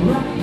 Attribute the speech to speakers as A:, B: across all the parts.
A: Right.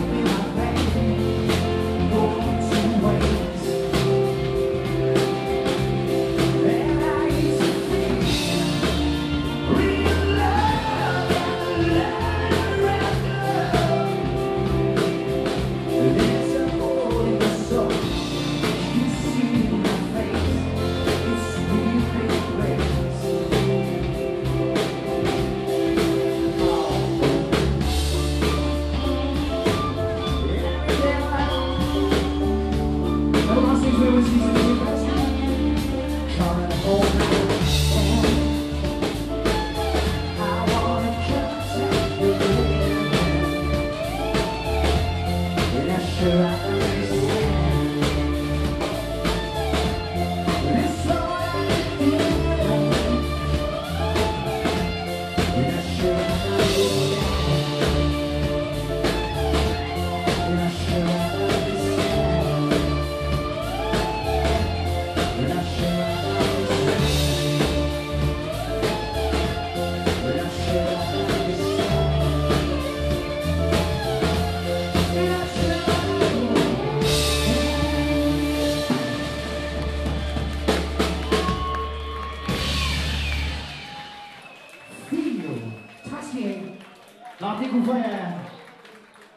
A: Ha. L'article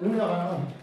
A: 1 heure.